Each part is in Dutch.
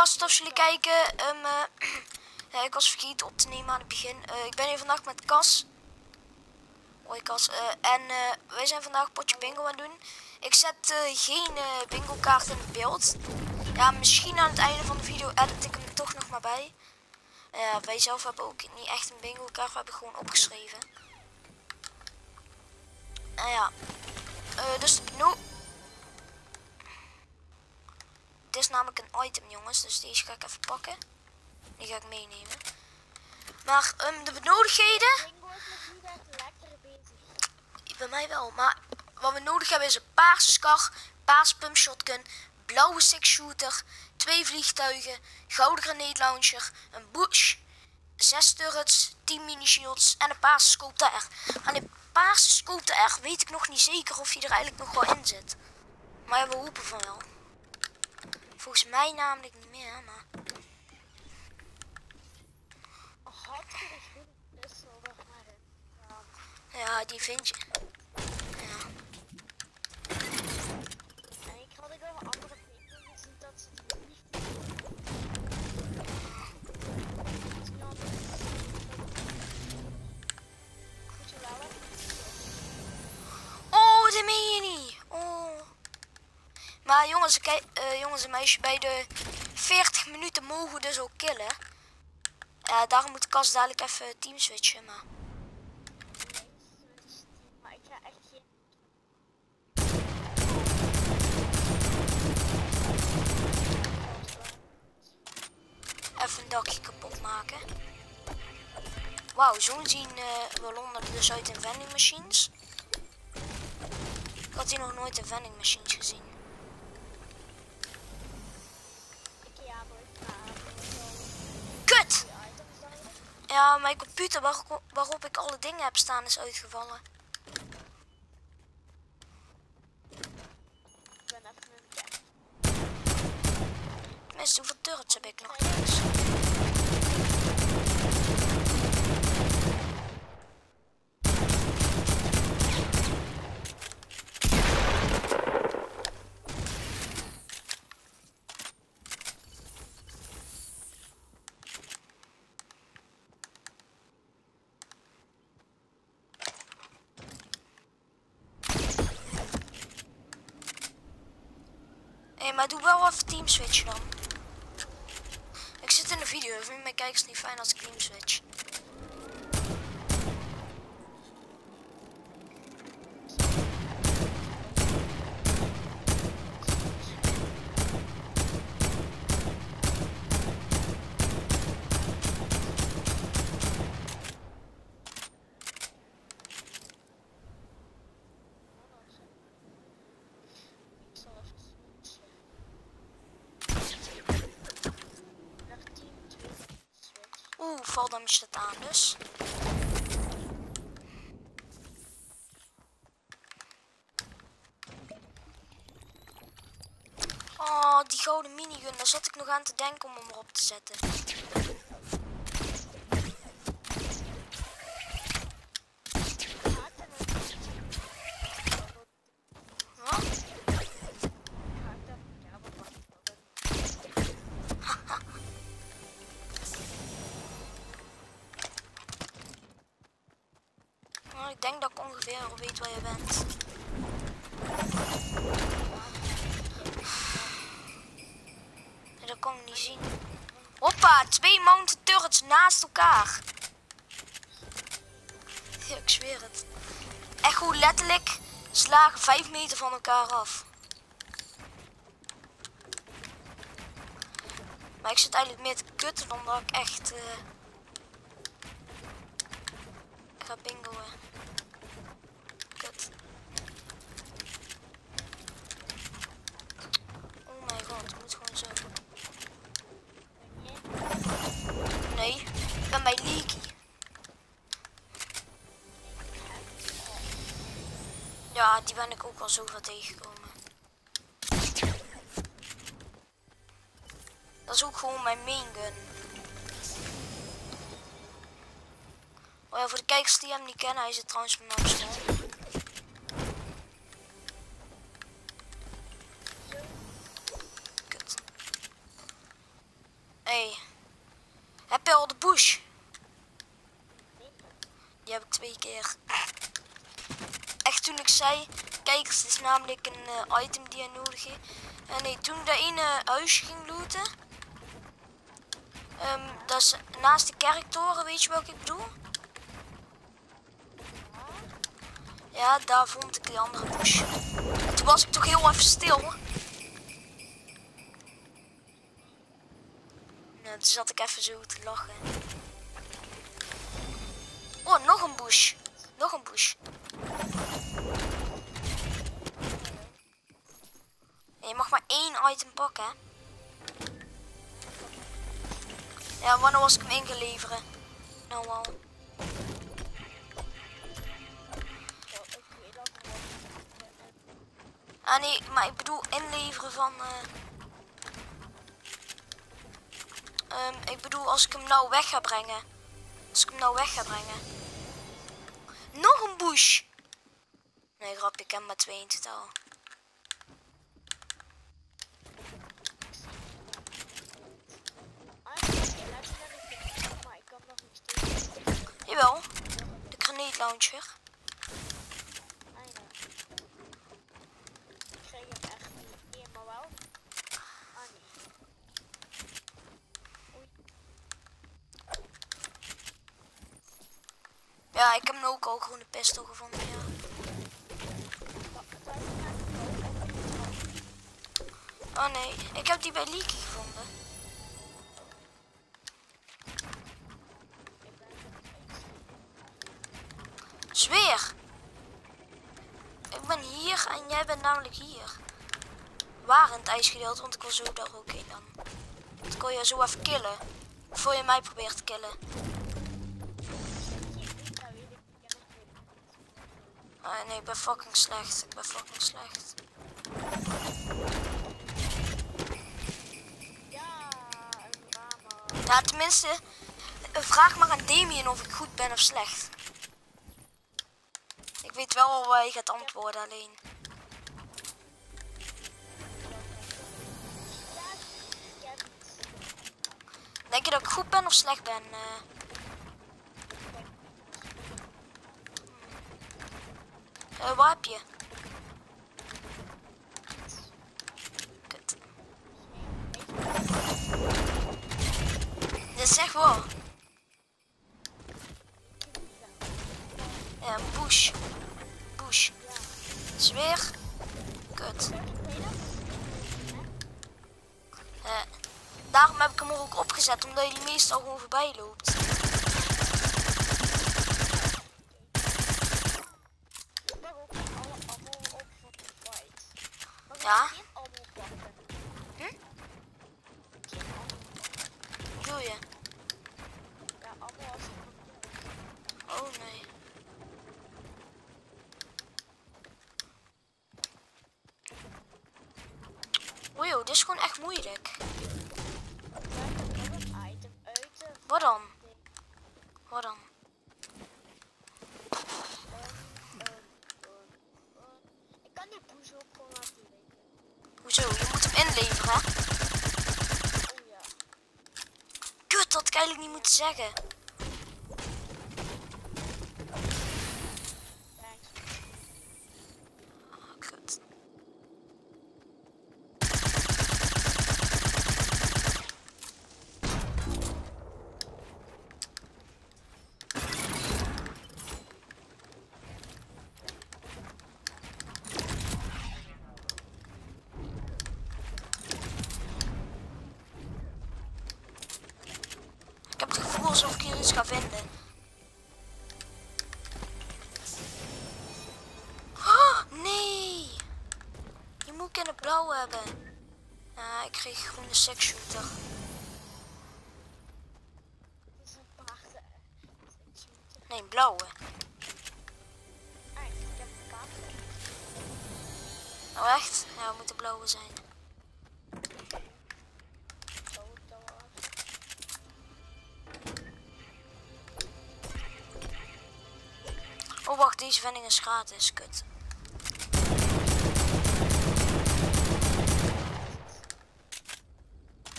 gast of jullie kijken. Ehm, eh, ik was vergeten op te nemen aan het begin. Eh, ik ben hier vandaag met Cas. Hoi Cas. Eh, en wij zijn vandaag potje bingo aan het doen. Ik zet geen bingo kaart in het beeld. Ja, misschien aan het einde van de video edit ik hem toch nog maar bij. Wij zelf hebben ook niet echt een bingo kaart. We hebben gewoon opgeschreven. En ja. Dus de Dit is namelijk een item, jongens. Dus deze ga ik even pakken. Die ga ik meenemen. Maar ehm, de benodigdheden, bij mij wel. Maar wat we nodig hebben is een paarse skar, paarse pump shotgun, blauwe six shooter, twee vliegtuigen, gouden grenade launcher, een bush, zes turrets, 10 mini shields en een paarse scope R. Aan die paarse scope R weet ik nog niet zeker of die er eigenlijk nog wel in zit. Maar ja, we hopen van wel. Volgens mij namelijk niet meer, maar... Ja, die vind je. Maar jongens, eh, jongens en meisjes, bij de 40 minuten mogen we dus ook killen. Ja, daarom moet Kas dadelijk even team switchen, maar... Even een dakje kapot maken. Wauw, zo zien eh, we Londen dus uit in vending machines. Ik had hier nog nooit in vending machines gezien. Ik ja, boy. Maar Kut! die items dan. Ja, mijn computer waar- waarop ik alle dingen heb staan is uitgevallen. Ik ben. Tenminste, hoeveel turrets heb ik nog? Doe wel even team switchen dan. Ik zit in de video, vind mijn kijkers niet fijn als ik team switch. Ik zal even switchen. Naar team 2 switch. Oeh, val dan Oh, die gouden minigun, daar zat ik nog aan te denken om hem erop te zetten. Letterlijk slagen 5 meter van elkaar af. Maar ik zit eigenlijk meer te kutten omdat ik echt... ik ga bingoen. Die ben ik ook al zoveel tegengekomen. Dat is ook gewoon mijn main gun. Oh ja, voor de kijkers die hem niet kennen, hij zit trouwens mijn school. Kut. je al de bush? Nee. Die heb ik twee keer. Echt toen ik zei, kijk, het namelijk een eh, item die je nodig heeft. En nee, toen ik dat ene huisje ging looten. ehm, dat is naast de kerktoren, weet je welke ik bedoel? Ja, daar vond ik die andere bush. En toen was ik toch heel even stil. Nou, toen zat ik even zo te lachen. Oh, nog een bush. Nog een bush. En je mag maar één item pakken? Ja, wanneer was ik hem ingeleverd? Nou al. Ah nee, maar ik bedoel inleveren van... ehm, ik bedoel als ik hem nou weg ga brengen. Als ik hem nou weg ga brengen. Nog een bush! Nee, grapje, ik heb maar twee in totaal. Jawel, de grenade launcher. Ah ja. Ik heb hem ook al groene pistol gevonden, ja. Oh nee, ik heb die bij Leaky Zweer! Ik ben hier en jij bent namelijk hier. Waar in het ijsgedeelte, want ik wil zo daar ook heen dan. Dan kon je zo even killen. Voor je mij probeert te killen. dat dat. Ah, nee, ik ben fucking slecht. Ik ben fucking slecht. Ja, tenminste, vraag maar aan Damien of ik goed ben of slecht. Weet wel waar je gaat antwoorden alleen. Denk je dat ik goed ben of slecht ben? eh? Eh, waar heb je? Eh, daarom heb ik hem ook opgezet, omdat je meestal gewoon voorbij loopt. Ik mag ook niet alle ammo op voor de fight. Mag ik Ja. geen ammo pakken? Hm? Geen ammo pakken. Wat doe je? Ja, ammo als ik nog Oh nee. Oei, joh, dit is gewoon echt moeilijk. Ja, ik heb nog een item uit de Wat dan? ding. Wat dan? Ehm, ehm, ehm, ehm. Ik kan die poes ook gewoon laten weten. Hoezo? Je moet hem inleveren, hè? Oh ja. Kut, dat had ik eigenlijk niet moeten zeggen. Thanks. Ah, kut. Ik heb het gevoel alsof ik hier iets ga vinden. Oh, nee! Die moet het blauw hebben. Ik kreeg groene sexshooter. Het is een paarse. shooter. Nee, blauwe. Ah. Nou echt? Ja, het moet de blauwe zijn. Deze vending is gratis. Kut.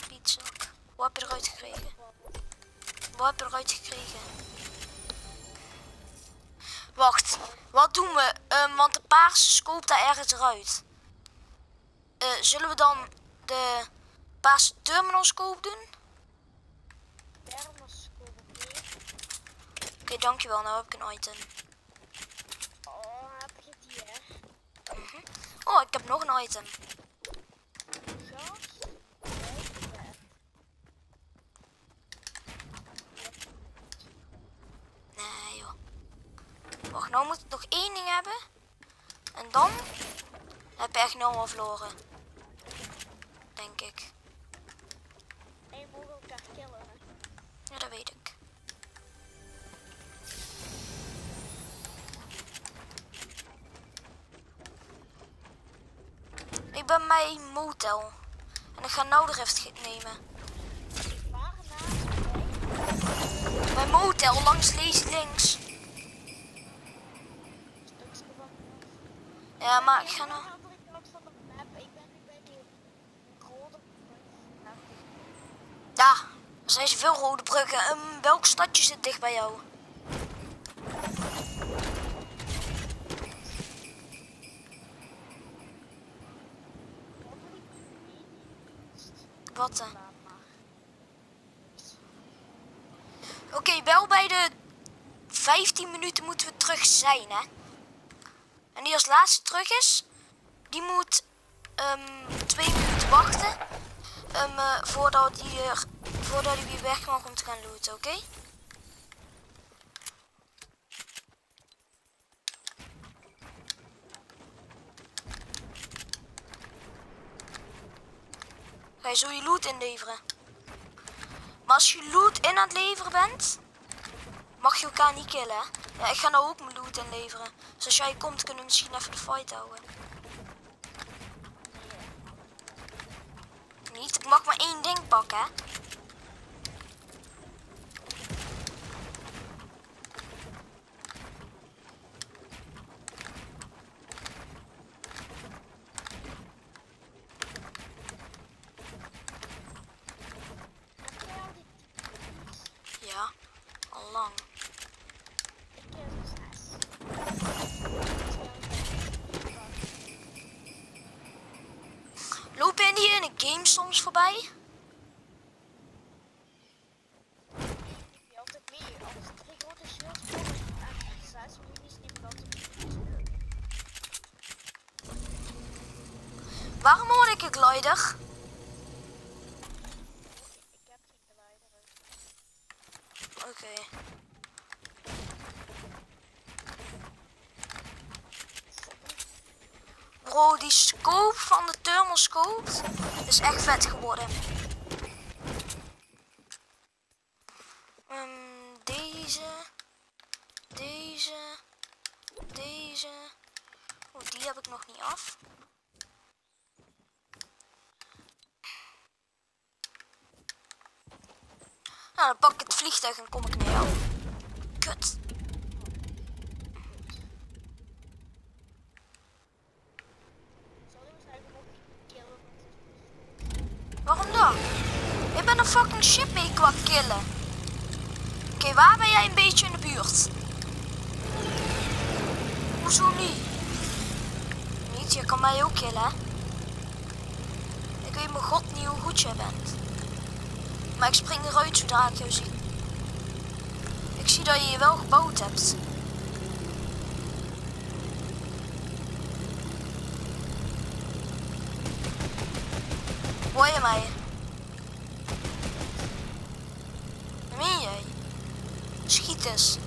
Pietzak. Hoe heb je eruit gekregen? Wat heb je eruit gekregen? Wacht, wat doen we? Ehm, want de paarse scope daar ergens eruit. Eh, zullen we dan de paarse terminal scope doen? Oké. Oké, dankjewel. Nou heb ik een item. Oh, heb je die, hè? Oh, ik heb nog een item. Nee, joh. Wacht, nou moet ik nog één ding hebben. En dan heb je echt nou verloren. Bij motel. En ik ga nou de rift nemen. Bij motel langs Lazy links. Ja, maar ik ga nou... Ja, er zijn zoveel rode bruggen. Ehm, welk stadje zit dicht bij jou? wat wil ik maar. Oké, wel bij de 15 minuten moeten we terug zijn, hè? En die als laatste terug is, die moet ehm, twee minuten wachten. ehm, eh, voordat hij weer weg mag om te gaan looten, oké? Zo je loot inleveren? Maar als je loot in aan het leveren bent, mag je elkaar niet killen. Ja, ik ga nou ook mijn loot inleveren. Dus als jij komt, kunnen we misschien even de fight houden. Niet? Ik mag maar één ding pakken, hè? Heb jij al die types? Ja, Loop je die in een game soms voorbij? Die altijd mee. Als drie grote shields komen en zes minis neem ik altijd mee. Waarom hoor ik een glider? Ik heb geen glider. Oké. Bro, die scope van de thermoscope is echt vet geworden. Ehm, deze, deze, deze. Oh, die heb ik nog niet af. Nou, dan pak ik het vliegtuig en kom ik naar jou. Kut. Zal je waarschijnlijk nog killen? Waarom dan? Ik ben een fucking ship mee qua killen. Oké, waar ben jij een beetje in de buurt? Hoezo niet? Niet, je kan mij ook killen, hè? Ik weet mijn god niet hoe goed jij bent. Maar ik spring eruit zodra ik jou zie. Ik zie dat je je wel gebouwd hebt. Hoor je mij? Meen jij? Schiet eens.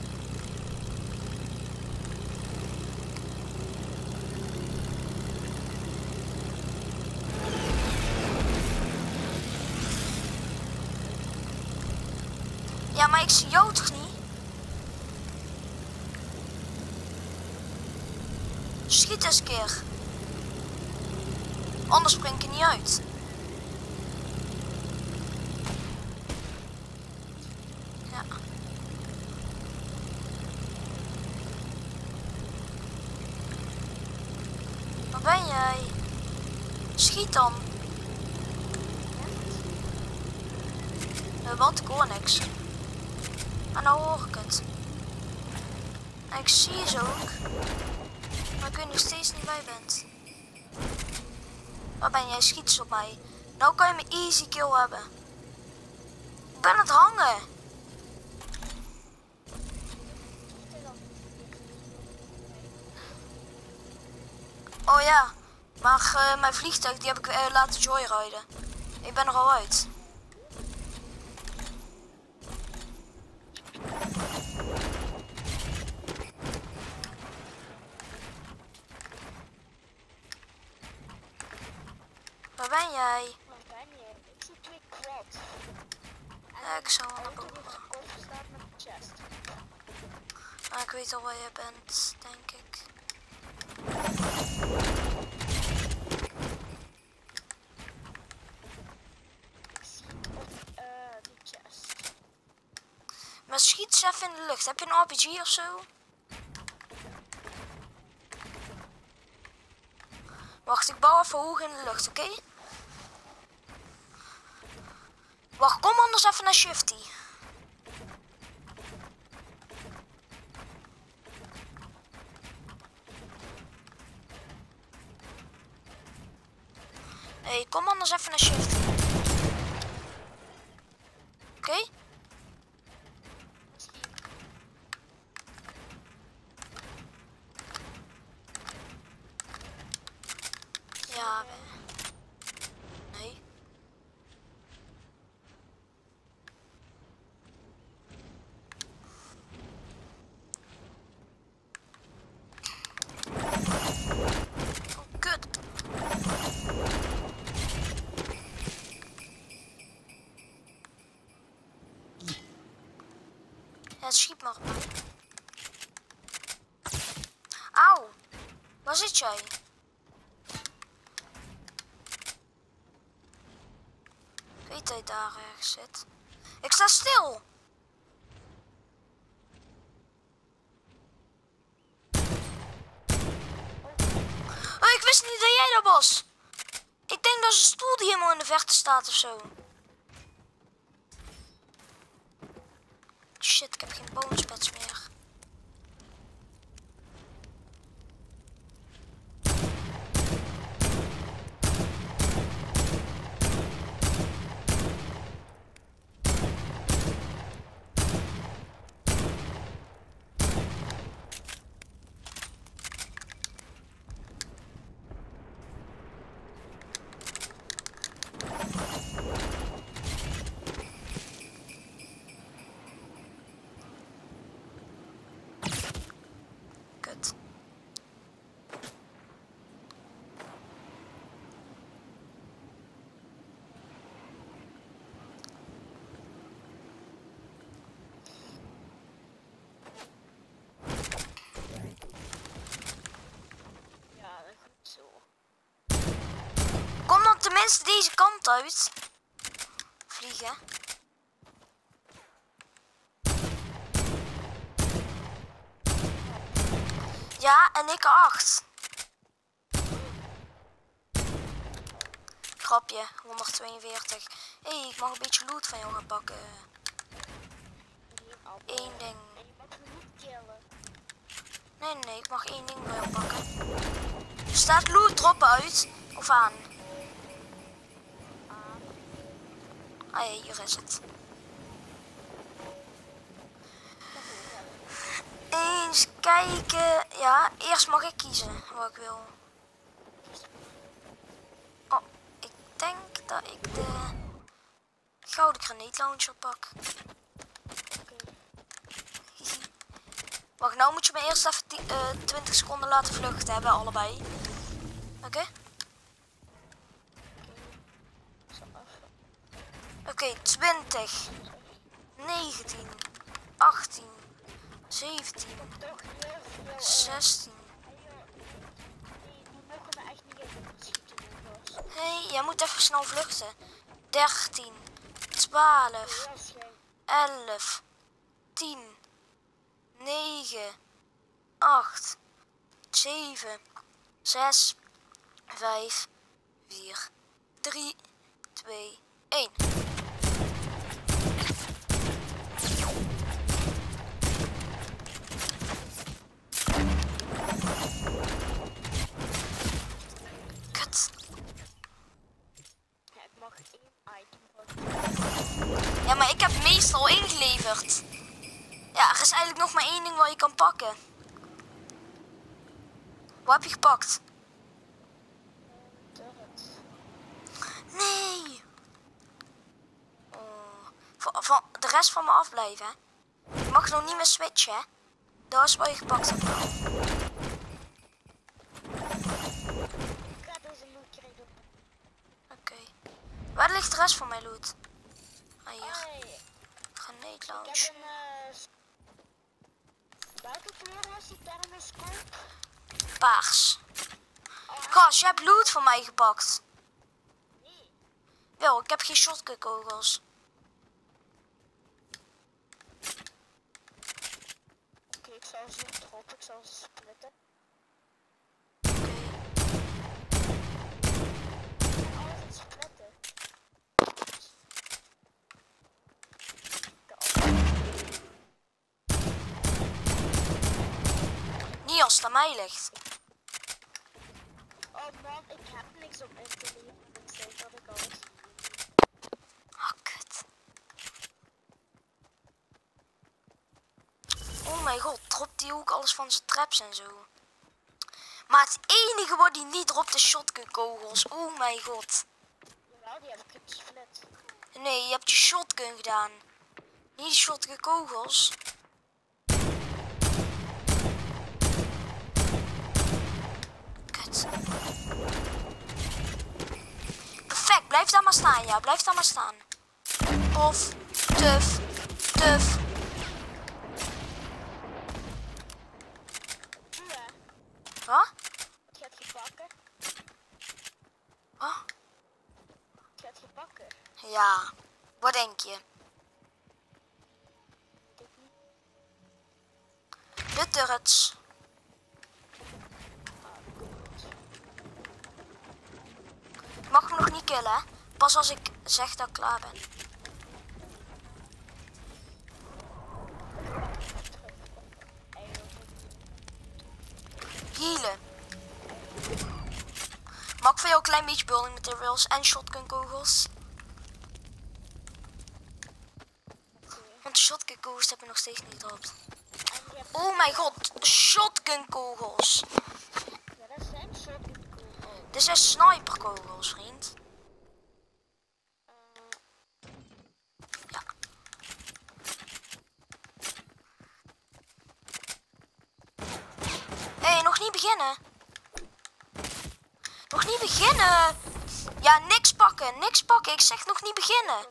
Ja, maar ik zie jou toch niet? Schiet eens een keer. Anders spring ik er niet uit. Ja. Waar ben jij? Schiet dan. Wat? Ik hoor niks. En nou hoor ik het. En ik zie ze ook. Maar ik weet nog steeds niet je bent. Waar ben jij? Schiet op mij. Nou kan je me easy kill hebben. Ik ben aan het hangen. Oh ja, maar eh, mijn vliegtuig die heb ik eh, laten joyriden. Ik ben er al uit. Waar ben jij? Waar ben je? Ik zie twee. Ja, ik zou wel naar boven. Ah, ik weet al waar je bent, denk. Ik zie op eh die chest. Maar schiet ze even in de lucht. Heb je een RPG of zo? Wacht, ik bouw even hoog in de lucht, oké? Wacht, kom anders even naar Shifty. Hé, hey, kom anders even naar Shifty. Oké? Zie Ja, we- nee. Oh, kut. Ja, schiet maar. Auw, waar zit jij? Ik weet dat je daar ergens zit. Ik sta stil. Oh, ik wist niet dat jij dat was. Ik denk dat is een stoel die helemaal in de verte staat of zo. Shit, ik heb geen bonuspads meer. Kut. Ja, dat goed zo. Tenminste deze kant uit. Vliegen. Ja, en ik acht. Grapje, 142. Hé, hey, ik mag een beetje loot van jou gaan pakken. Eén ding. Nee, nee, ik mag één ding van jou pakken. Er staat loot droppen uit. Of aan. Ah, ja, hier is het. Eens kijken. Ja, eerst mag ik kiezen wat ik wil. Oh, ik denk dat ik de gouden graniet launcher pak. Wacht, nou moet je me eerst even ti- eh, 20 seconden laten vluchten hebben, allebei. Oké zal even. Oké, 20, 19, 18, 17, Toch hier veel. 16. Nee, die mogen me echt niet even schieten, jongens. Hé, hey, jij moet even snel vluchten. 13, 12, Yes, jij. 11, 10, 9, 8, 7, 6, 5, 4, 3, 2, 1. Meeste al ingeleverd. Ja, er is eigenlijk nog maar één ding wat je kan pakken. Wat heb je gepakt? Nee! Oh, van, van de rest van me afblijven, hè? Je mag nog niet meer switchen, hè? Dat is wat je gepakt hebt. Ik ga deze loot krijgen. Oké. Waar ligt de rest van mijn loot? Ah, hier. Hey, Grenade ik launch. heb een... s- Welke kleur was die thermoscoop? Paars. Gast, je hebt loot van mij gepakt. nee. Wel, ik heb geen shotgun kogels. Oké, ik zal ze droppen, ik zal ze splitten. Alles het splitten. Niet als het aan mij ligt. Oh man, ik heb niks op in te leveren. Ik zei dat ik alles. Ah, kut. Oh mijn god, dropt die ook alles van zijn traps en zo. Maar het enige wat hij niet dropt is shotgun kogels. Oh mijn god. Jawel, die heb ik gesplit. Nee, je hebt je shotgun gedaan. Niet de Perfect, blijf daar maar staan, ja. Blijf daar maar staan. Of, tuf, tuf. Nu hè, Wat? het gaat gebakken. Wat? Het gaat gebakken. Ja, wat denk je? Ik niet. De turrets. Ah, goed. Ik mag hem nog niet killen, hè? Pas als ik zeg dat ik klaar ben. Healen. Mag ik voor jou een klein beetje building materials en shotgun kogels? Want de shotgun kogels heb ik nog steeds niet hebt... Oh mijn god, shotgun kogels. Dit zijn sniper kogels, vriend. Eh, Ja. Hé, hey, nog niet beginnen. Nog niet beginnen. Ja, niks pakken, niks pakken. Ik zeg nog niet beginnen.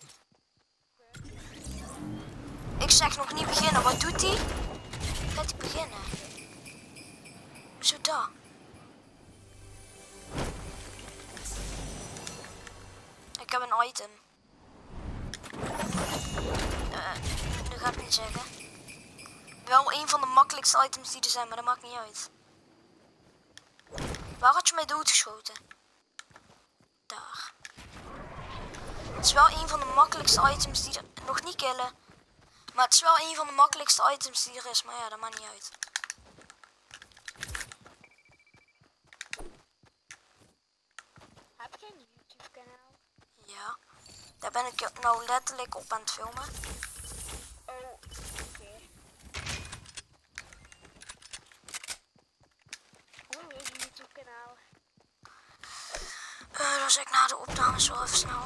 Ik zeg nog niet beginnen. Wat doet hij? Gaat hij beginnen? Zo dat. Ik heb een item. Eh, dat ga ik niet zeggen. Wel een van de makkelijkste items die er zijn, maar dat maakt niet uit. Waar had je mij doodgeschoten? Daar. Het is wel een van de makkelijkste items die er... Nog niet killen. Maar het is wel een van de makkelijkste items die er is. Maar ja, dat maakt niet uit. heb je een YouTube kanaal? Ja. Daar ben ik nou letterlijk op aan het filmen. Oh, oké. Hoe heet je YouTube kanaal? Eh, zeg ik na de opnames wel even snel.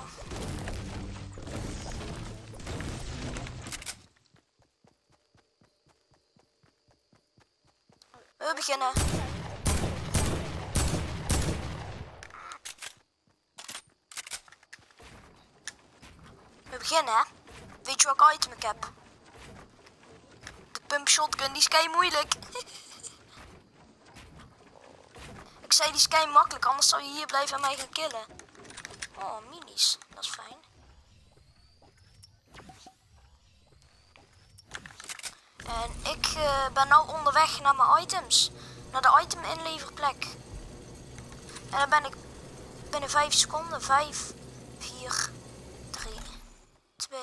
We beginnen. We beginnen, hè? Weet je welk item ik heb? De pump shotgun, die is kei moeilijk. zei die kei makkelijk, anders zou je hier blijven en mij gaan killen. Oh, minis, dat is fijn. En ik eh, ben nou onderweg naar mijn items. Naar de item inleverplek. En dan ben ik binnen 5 seconden. 5, 4, 3, 2,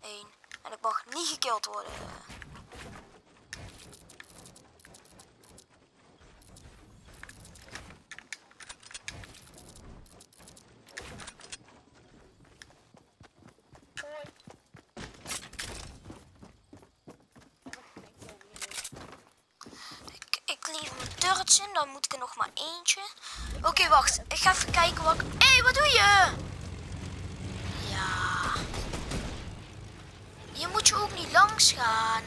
1. En ik mag niet gekild worden. Hoi. turrets in. Dan moet ik er nog maar eentje. Oké, wacht. Ik ga even kijken wat ik... Hé, hey, wat doe je? Ja. Hier moet je ook niet langs gaan.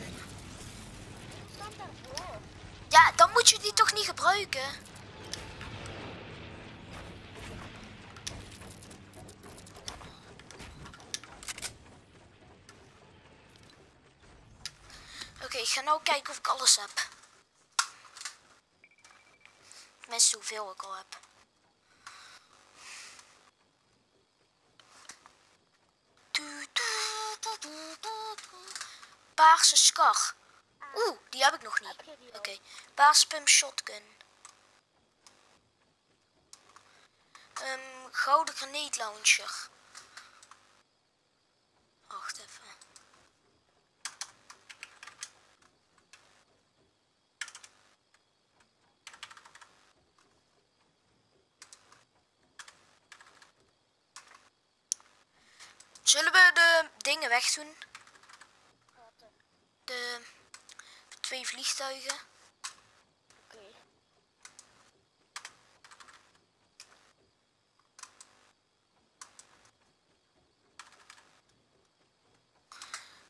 Ja, dan moet je die toch niet gebruiken. Oké, ik ga nou kijken of ik alles heb. Tenminste, hoeveel ik al heb. Paarse skar. Oeh, die heb ik nog niet. Heb je die al? Oké, paaspump shotgun. Ehm gouden grenade launcher. Wacht even. Zullen we de Wat, eh, De twee vliegtuigen. Oké.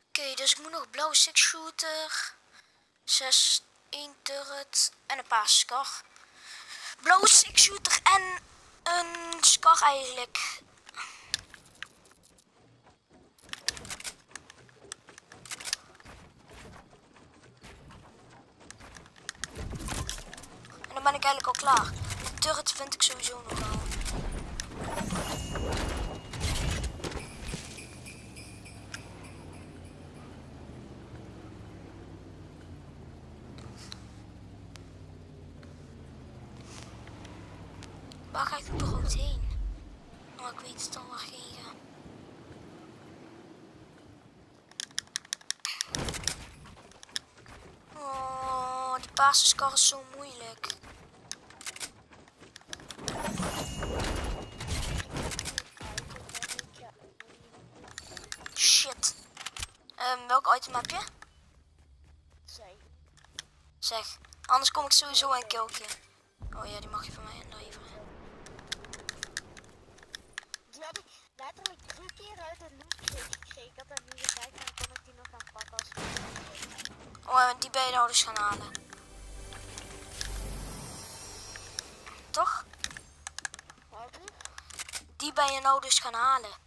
Oké, dus ik moet nog blauwe six shooter, 6, 1 turret en een paar scar. Blauwe six shooter en een scar eigenlijk. En dan ben ik eigenlijk al klaar. De turret vind ik sowieso nog wel. Waar ga ik überhaupt heen? Oh, ik weet het al waar ik. Oh, die basiskar is zo moeilijk. Killje. Oh ja, die mag je van mij inleveren. Die had ik letterlijk drie keer uit de loot gekregen. Ik had dat niet gezegd, dan kon ik die nog gaan pakken als Oh, en die ben je nou dus gaan halen. Toch? Die ben je nou dus gaan halen.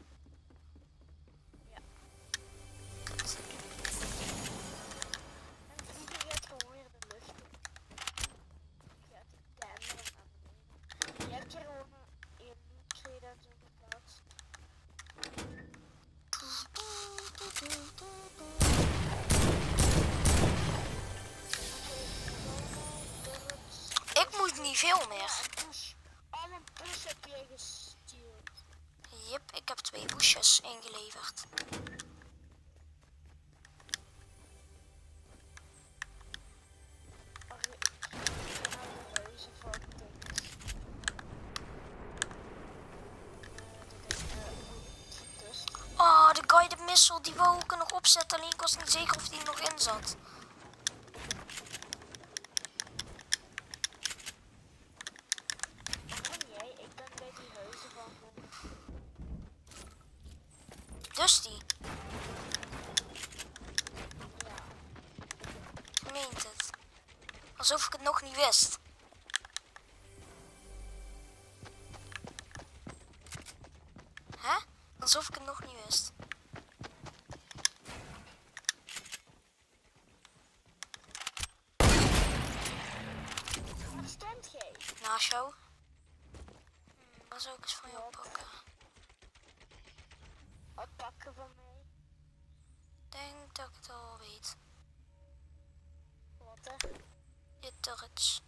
Die wou ik er nog opzetten. Alleen ik was niet zeker of die er nog in zat. Dus die, Ja. meent het. Alsof ik het nog niet wist. Hè? Alsof ik het nog niet wist. Waar stond jij? Naast jou. Hm, Wat zou ik eens van jou pakken? Wat pakken van mij? Denk dat ik het al weet. Wat hè? Je turrets.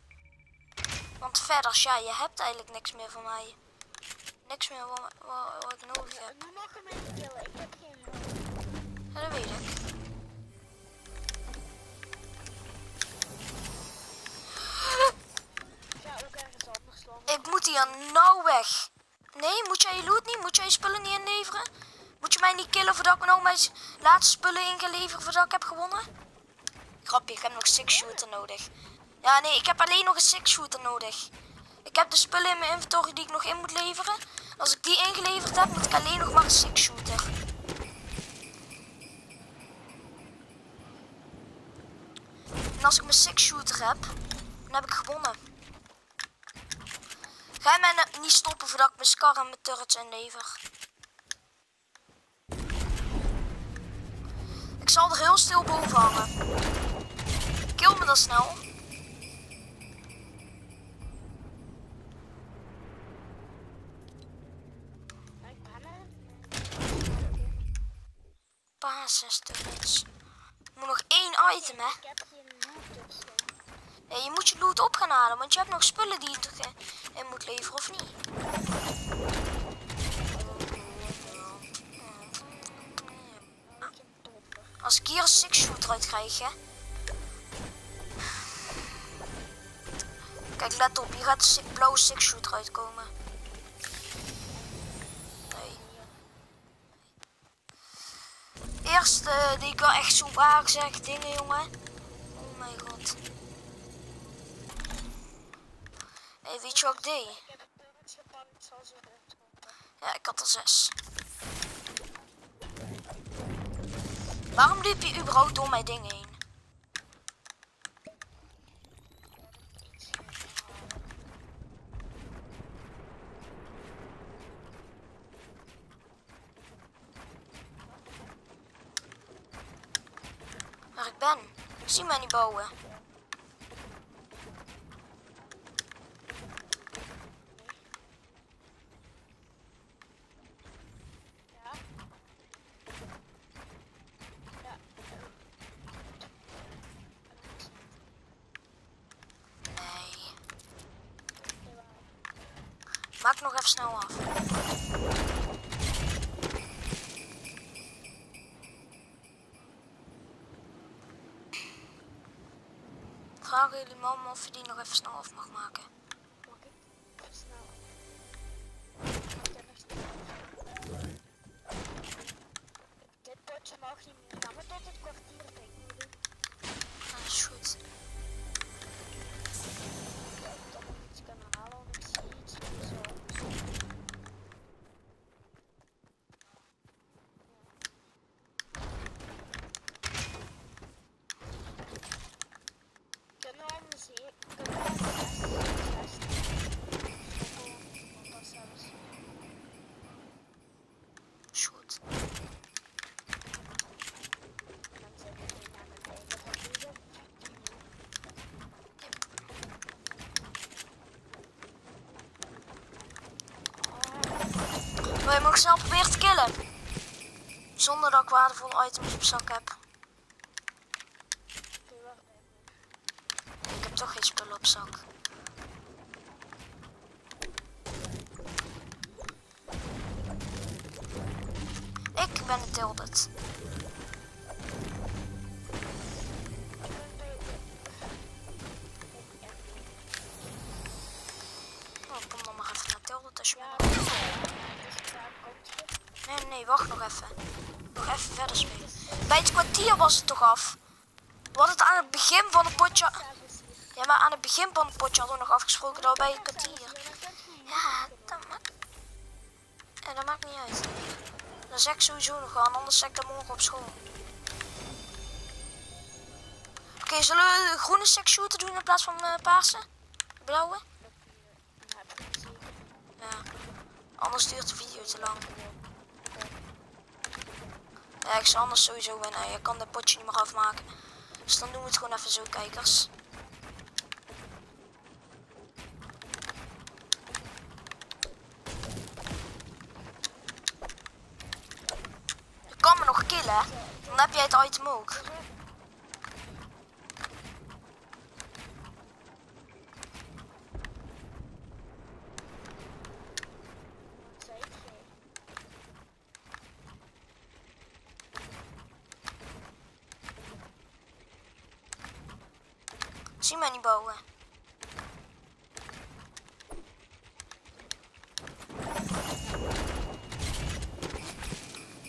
Want verder, ja, je hebt eigenlijk niks meer van mij. Niks meer wat, wat, wat ik nodig heb. nu mag mij niet killen. Ik heb geen hulp. Ja, dat weet ik. Ik moet hier nou weg. Nee, moet jij je loot niet? Moet jij je spullen niet inleveren? Moet je mij niet killen voordat ik nou mijn laatste spullen in ga leveren voordat ik heb gewonnen? Grapje, ik heb nog six shooter nodig. Ja, Ja, nee, ik heb alleen nog een six shooter nodig. Ik heb de spullen in mijn inventory die ik nog in moet leveren. Als ik die ingeleverd heb, moet ik alleen nog maar een six shooter. En als ik mijn six shooter heb, dan heb ik gewonnen. Ga mij niet stoppen voordat ik mijn scar en mijn turrets inlever? Ik zal er heel stil boven hangen. Kill me dan snel. Zes turrets. Ik moet nog één item, hè? Ik heb geen je moet je loot op gaan halen, want je hebt nog spullen die je toch in- in moet leveren, of niet? Als ik hier een six shooter uit krijg, hè? Kijk, let op, hier gaat een blauwe six shooter uitkomen. Nee. Eerste die ik wel echt zo waar zeg, dingen, jongen. Oh mijn god. Hey, weet je wat ik deed? Ik heb turrets gepakt, ik zal ze eruit schoppen. Ja, ik had er zes. Waarom liep je überhaupt door mijn dingen heen? Waar ik ben. Ik zie mij niet bouwen. Ja. Ja. Nee. Oké, waar? Maak nog even snel af. Vragen jullie mama of die nog even snel af mag maken. Snel proberen te killen. Zonder dat ik waardevolle items op zak Bij het kwartier was het toch af? Hadden het aan het begin van het potje... Ja, maar aan het begin van het potje hadden we nog afgesproken dat we bij het kwartier... Ja, dat maakt... Ja, dat maakt niet uit. Dan zeg ik sowieso nog aan, anders zeg ik dat morgen op school. Oké, zullen we de groene seks shooter doen in plaats van eh paarse? Blauwe? Ja. Anders duurt de video te lang. Ja, ik anders sowieso winnen. Je kan dat potje niet meer afmaken. Dus dan doen we het gewoon even zo, kijkers. Je kan me nog killen? Dan heb jij het item ook. Bouwen.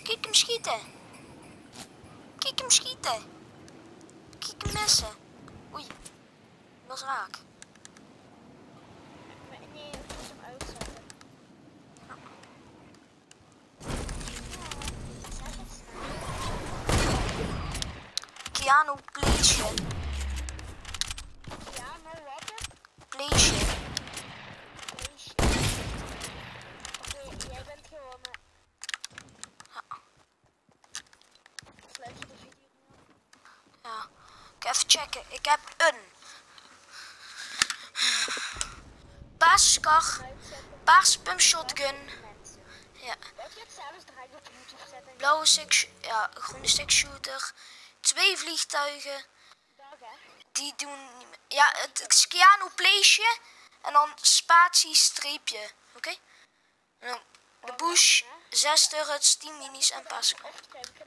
Kijk hem schieten. Kijk hem schieten. Kijk hem missen. Oei. was raak. Maar nee, ik moet hem uitzetten. Keanu, please. Ja, nou wat? hè? Please. Meisje. Oké, jij bent gewonnen. Sluit je de video nu af? Ja. Ik ga even checken. Ik heb een basiskar, Paarse pump shotgun, ja, het blauwe six, ja, groene six shooter, twee vliegtuigen. Die doen. Ja, het is Keanu Placeje en dan spatie streepje. Oké? De bush, zes turrets, 10 minis en kijken